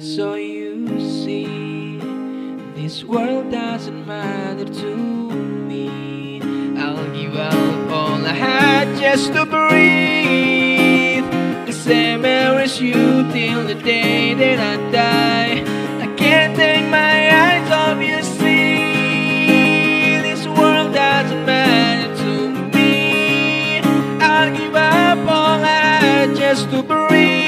So you see, this world doesn't matter to me. I'll give up all I had just to breathe. The same air as you till the day that I die. I can't take my eyes off you. See, this world doesn't matter to me. I'll give up all I had just to breathe.